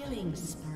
Killing spree.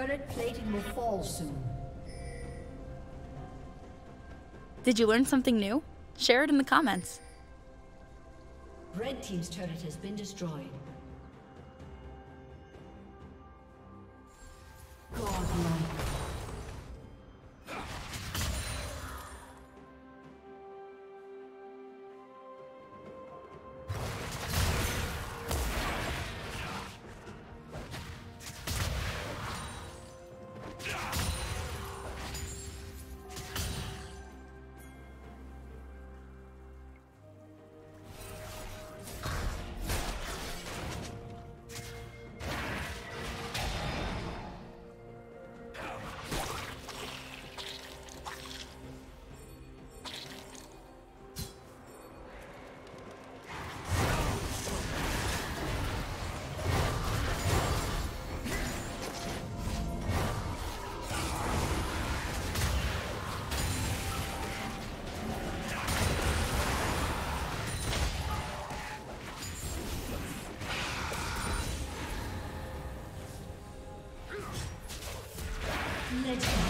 Turret plating will fall soon. Did you learn something new? Share it in the comments. Red team's turret has been destroyed. Red team.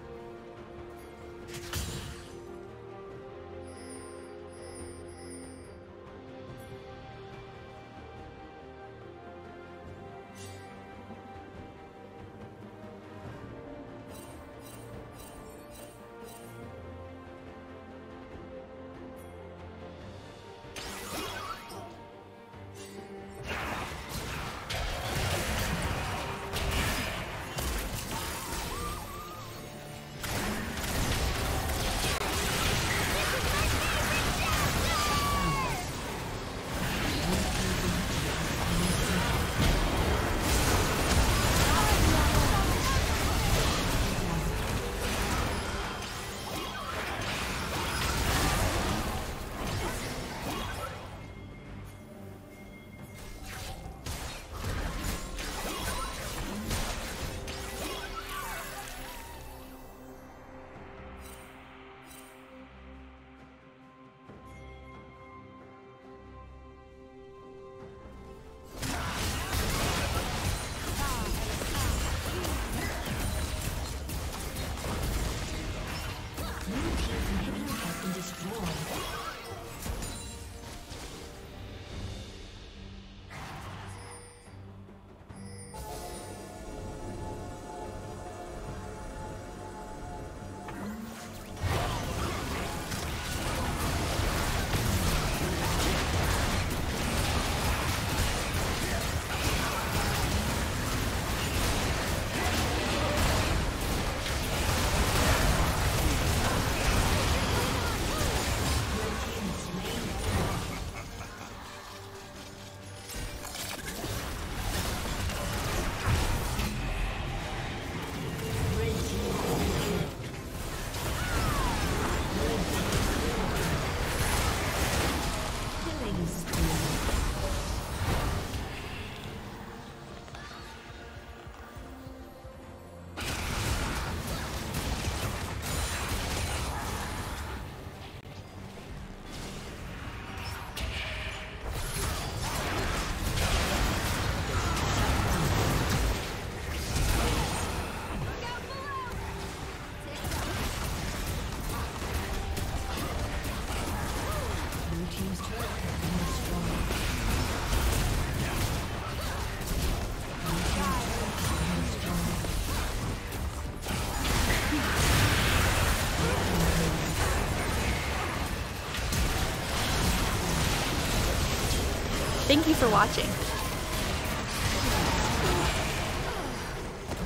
Thank you for watching.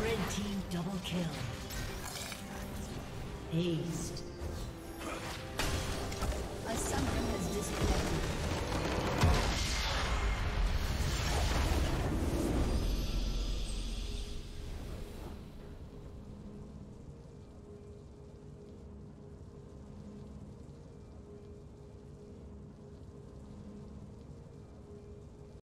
Red team double kill. Aced.